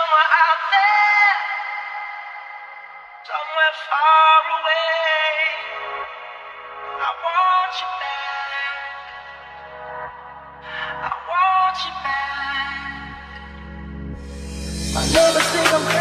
somewhere out there, somewhere far away. I want you back. I want you back. I'm.